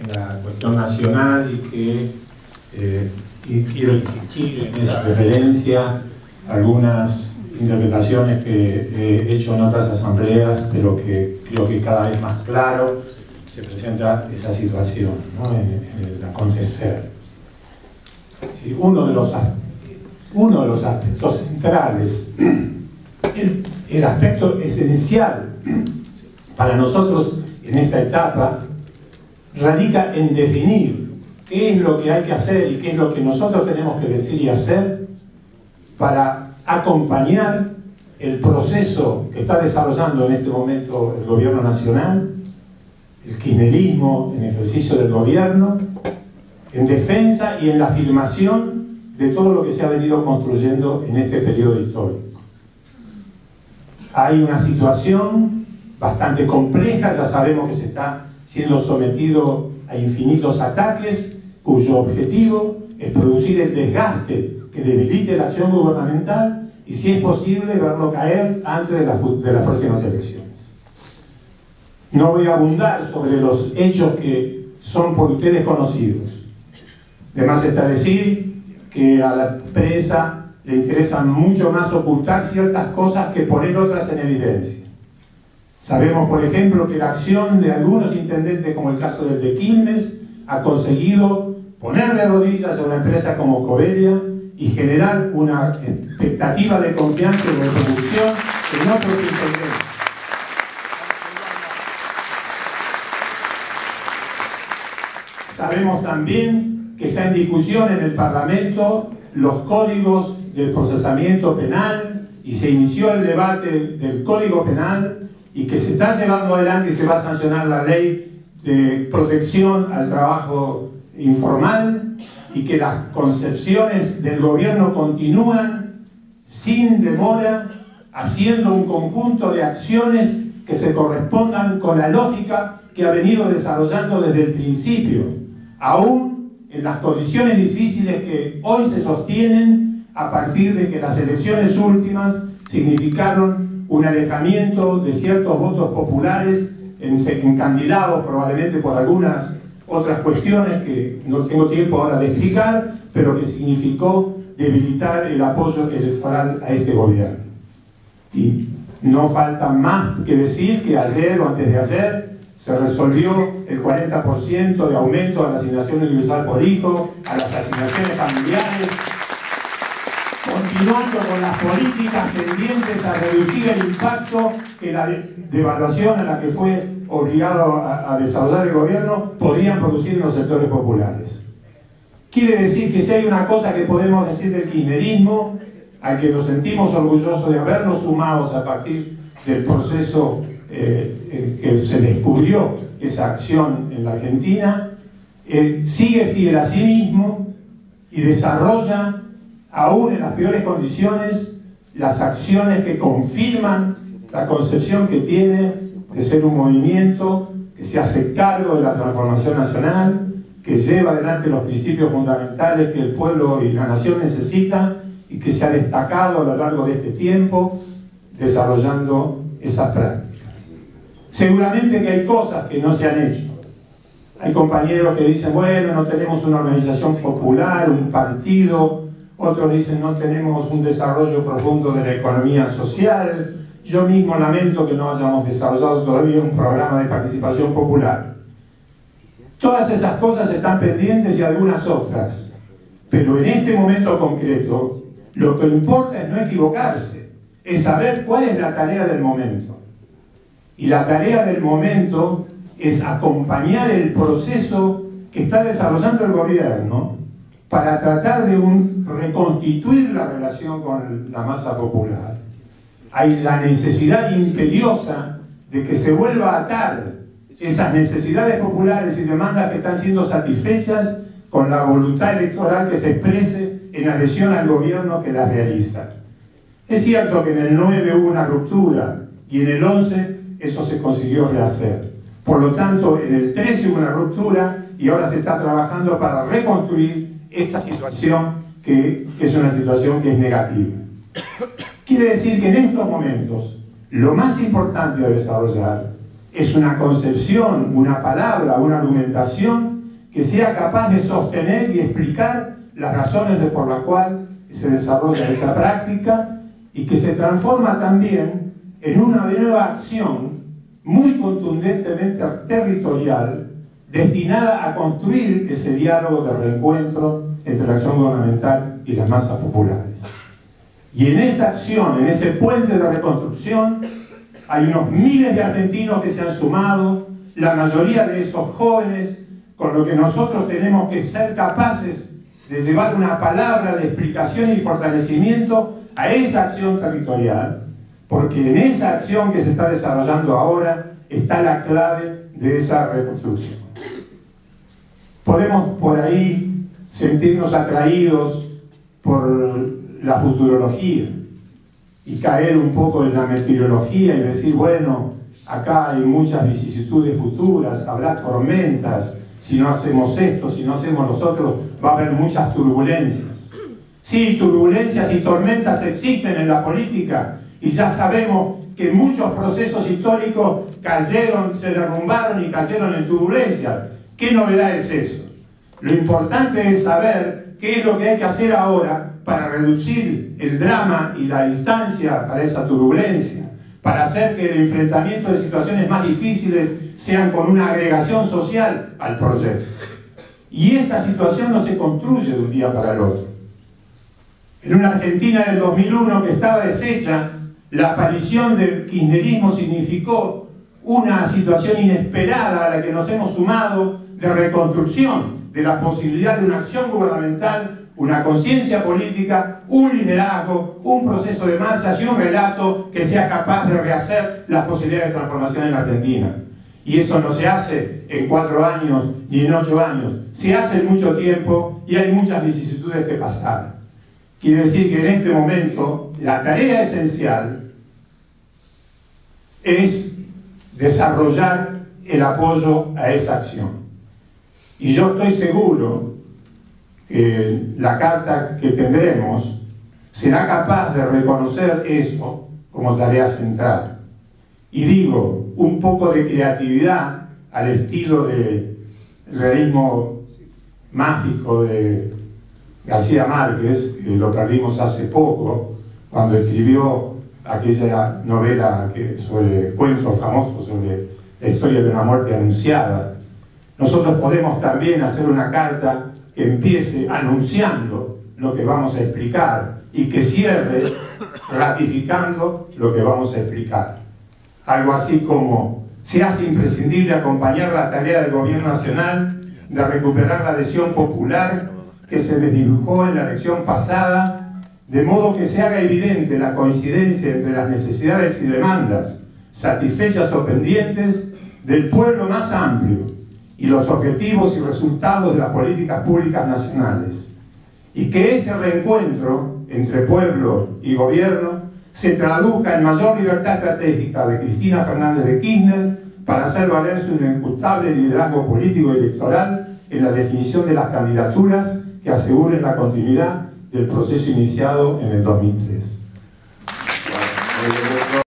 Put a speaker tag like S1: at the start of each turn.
S1: en la cuestión nacional y que eh, quiero insistir en esa referencia, algunas interpretaciones que he hecho en otras asambleas, pero que creo que cada vez más claro se presenta esa situación en, el acontecer. uno, de los, uno de los aspectos centrales, el, el aspecto esencial para nosotros en esta etapa, radica en definir qué es lo que hay que hacer y qué es lo que nosotros tenemos que decir y hacer para acompañar el proceso que está desarrollando en este momento el gobierno nacional, el kirchnerismo en ejercicio del gobierno, en defensa y en la afirmación de todo lo que se ha venido construyendo en este periodo histórico. Hay una situación bastante compleja, ya sabemos que se está siendo sometido a infinitos ataques cuyo objetivo es producir el desgaste que debilite la acción gubernamental y si es posible verlo caer antes de, las próximas elecciones. No voy a abundar sobre los hechos que son por ustedes conocidos. Además está decir que a la prensa le interesa mucho más ocultar ciertas cosas que poner otras en evidencia. Sabemos, por ejemplo, que la acción de algunos intendentes, como el caso del de Quilmes, ha conseguido poner de rodillas a una empresa como Covelia y generar una expectativa de confianza y de producción en otros intendentes. Sabemos también que está en discusión en el Parlamento los códigos del procesamiento penal y se inició el debate del Código Penal y que se está llevando adelante y se va a sancionar la ley de protección al trabajo informal y que las concepciones del gobierno continúan sin demora haciendo un conjunto de acciones que se correspondan con la lógica que ha venido desarrollando desde el principio, aún en las condiciones difíciles que hoy se sostienen a partir de que las elecciones últimas significaron un alejamiento de ciertos votos populares encandilados probablemente por algunas otras cuestiones que no tengo tiempo ahora de explicar, pero que significó debilitar el apoyo electoral a este gobierno. Y no falta más que decir que ayer o antes de ayer se resolvió el 40% de aumento a la asignación universal por hijo, a las asignaciones familiares, continuando con las políticas tendientes a reducir el impacto que la devaluación a la que fue obligado a, desarrollar el gobierno podrían producir en los sectores populares. Quiere decir que si hay una cosa que podemos decir del kirchnerismo, al que nos sentimos orgullosos de habernos sumados a partir del proceso eh, que se descubrió esa acción en la Argentina, eh, sigue fiel a sí mismo y desarrolla aún en las peores condiciones, las acciones que confirman la concepción que tiene de ser un movimiento que se hace cargo de la transformación nacional, que lleva adelante los principios fundamentales que el pueblo y la nación necesitan y que se ha destacado a lo largo de este tiempo desarrollando esas prácticas. Seguramente que hay cosas que no se han hecho. Hay compañeros que dicen, bueno, no tenemos una organización popular, un partido, otros dicen no tenemos un desarrollo profundo de la economía social. Yo mismo lamento que no hayamos desarrollado todavía un programa de participación popular. Todas esas cosas están pendientes y algunas otras. Pero en este momento concreto, lo que importa es no equivocarse, es saber cuál es la tarea del momento. Y la tarea del momento es acompañar el proceso que está desarrollando el gobierno para tratar de reconstituir la relación con la masa popular. Hay la necesidad imperiosa de que se vuelva a atar esas necesidades populares y demandas que están siendo satisfechas con la voluntad electoral que se exprese en adhesión al gobierno que las realiza. Es cierto que en el 9 hubo una ruptura y en el 11 eso se consiguió rehacer. Por lo tanto, en el 13 hubo una ruptura y ahora se está trabajando para reconstruir esa situación que, es una situación que es negativa. Quiere decir que en estos momentos lo más importante a desarrollar es una concepción, una palabra, una argumentación que sea capaz de sostener y explicar las razones de por las cuales se desarrolla esa práctica y que se transforma también en una nueva acción muy contundentemente territorial destinada a construir ese diálogo de reencuentro entre la acción gubernamental y las masas populares. Y en esa acción, en ese puente de reconstrucción, hay unos miles de argentinos que se han sumado, la mayoría de esos jóvenes, con lo que nosotros tenemos que ser capaces de llevar una palabra de explicación y fortalecimiento a esa acción territorial, porque en esa acción que se está desarrollando ahora está la clave de esa reconstrucción. Podemos por ahí sentirnos atraídos por la futurología y caer un poco en la meteorología y decir, bueno, acá hay muchas vicisitudes futuras, habrá tormentas, si no hacemos esto, si no hacemos los otros, va a haber muchas turbulencias. Sí, turbulencias y tormentas existen en la política y ya sabemos que muchos procesos históricos cayeron, se derrumbaron y cayeron en turbulencias. ¿Qué novedad es eso? Lo importante es saber qué es lo que hay que hacer ahora para reducir el drama y la distancia para esa turbulencia, para hacer que el enfrentamiento de situaciones más difíciles sean con una agregación social al proyecto. Y esa situación no se construye de un día para el otro. En una Argentina del 2001 que estaba deshecha, la aparición del kirchnerismo significó una situación inesperada a la que nos hemos sumado de reconstrucción de la posibilidad de una acción gubernamental una conciencia política, un liderazgo, un proceso de masas y un relato que sea capaz de rehacer las posibilidades de transformación en Argentina. Y eso no se hace en cuatro años ni en ocho años, se hace en mucho tiempo y hay muchas vicisitudes que pasar. Quiere decir que en este momento la tarea esencial es desarrollar el apoyo a esa acción. Y yo estoy seguro que la carta que tendremos será capaz de reconocer eso como tarea central. Y digo, un poco de creatividad al estilo del realismo mágico de García Márquez, que lo perdimos hace poco, cuando escribió aquella novela que, sobre cuentos famosos sobre la historia de una muerte anunciada. Nosotros podemos también hacer una carta que empiece anunciando lo que vamos a explicar y que cierre ratificando lo que vamos a explicar. Algo así como se hace imprescindible acompañar la tarea del gobierno nacional de recuperar la adhesión popular que se desdibujó en la elección pasada, de modo que se haga evidente la coincidencia entre las necesidades y demandas satisfechas o pendientes del pueblo más amplio y los objetivos y resultados de las políticas públicas nacionales. Y que ese reencuentro entre pueblo y gobierno se traduzca en mayor libertad estratégica de Cristina Fernández de Kirchner para hacer valer su inescrutable liderazgo político electoral en la definición de las candidaturas que aseguren la continuidad del proceso iniciado en el 2003.